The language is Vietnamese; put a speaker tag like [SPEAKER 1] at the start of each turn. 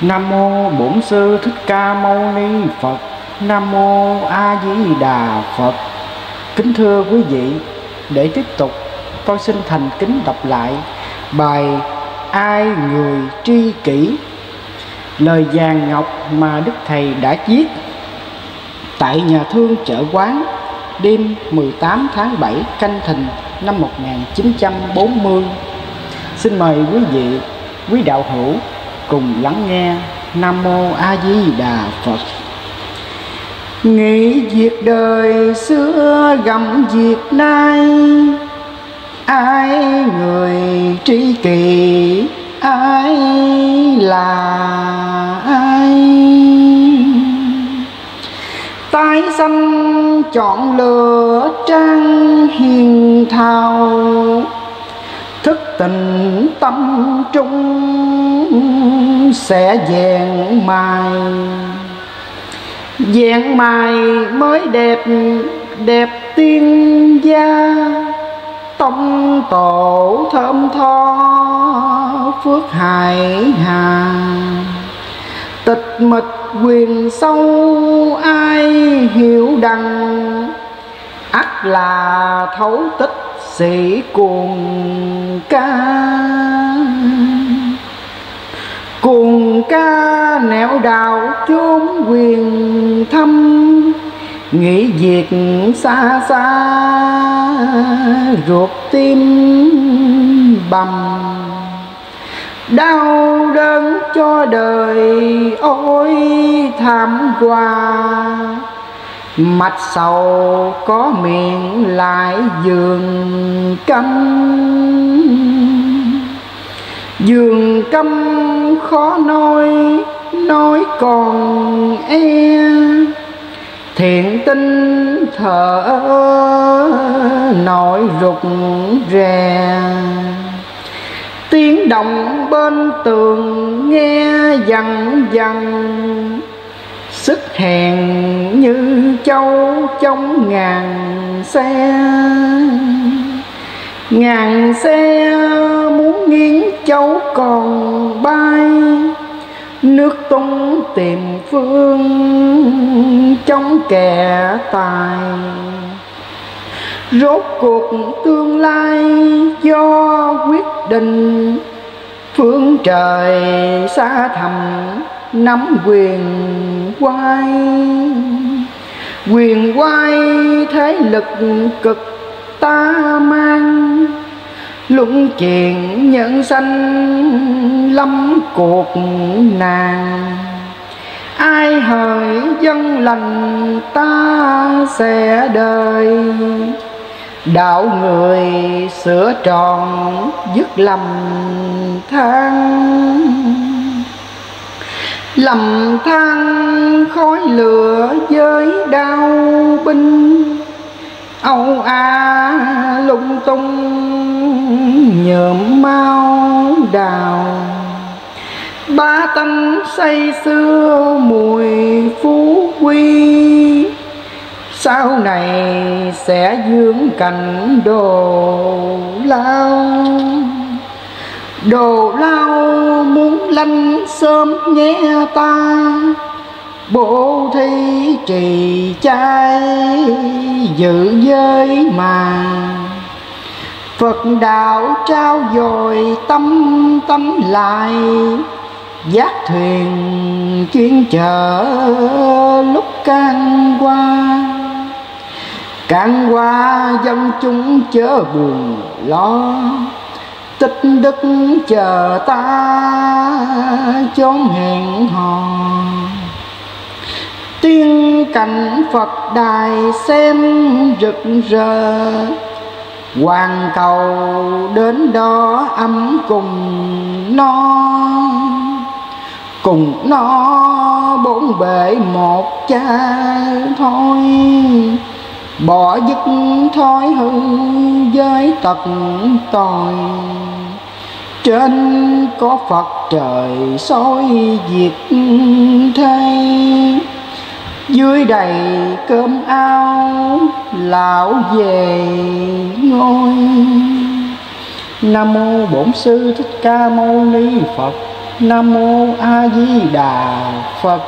[SPEAKER 1] Nam mô Bổn sư Thích Ca Mâu Ni Phật. Nam mô A Di Đà Phật. Kính thưa quý vị, để tiếp tục tôi xin thành kính đọc lại bài Ai người tri kỷ lời vàng ngọc mà Đức Thầy đã viết tại nhà thương chợ quán đêm 18 tháng 7 canh thìn năm 1940. Xin mời quý vị, quý đạo hữu cùng lắng nghe Nam Mô A Di Đà Phật. Nghĩ việc đời xưa gặm việc nay, Ai người tri kỷ, ai là ai tái sanh chọn lựa trang hiền thao tình tâm trung sẽ vẹn mai. Vẹn mai mới đẹp đẹp tiên gia. Tông tổ thơm tho, phước hải hà. Tịch mịch quyền sâu ai hiểu đằng. Ắt là thấu tích sĩ cuồng ca cuồng ca nẻo đào chốn quyền thâm, nghĩ việc xa xa ruột tim bầm. Đau đớn cho đời ôi thảm qua mặt sầu có miệng lại giường câm. Giường câm khó nói nói còn e. Thiện tinh thở nổi rụt rè. Tiếng động bên tường nghe dần dần sức hèn như châu trong ngàn xe. Ngàn xe muốn nghiến châu còn bay, nước tung tìm phương trong kẻ tài. Rốt cuộc tương lai do quyết định, phương trời xa thầm nắm quyền quay quyền quay thế lực cực ta mang luận chuyện nhân sanh lâm cuộc nàng. Ai hỡi dân lành ta sẽ đời, đạo người sửa tròn dứt lầm than lầm than khói lửa với đau binh. Âu a lung tung nhợm mau đào. Ba tâm say xưa mùi phú quy sau này sẽ dưỡng cảnh đồ lao đồ lao muốn lanh sớm nghe ta. Bộ thi trì trai dự giới mà. Phật đạo trao dồi tâm tâm lại. Giác thuyền chuyên chở lúc can qua. Can qua dân chúng chớ buồn lo. Tích đức chờ ta, chốn hẹn hò. Tiên cảnh Phật đài xem rực rỡ. Hoàng cầu đến đó ấm cùng nó. Cùng nó bốn bể một cha thôi. Bỏ dứt thói hư với tật tội Trên có Phật trời soi diệt thay dưới đầy cơm ao lão về ngôi. Nam mô bổn sư thích ca mâu ni phật. Nam mô a di đà phật.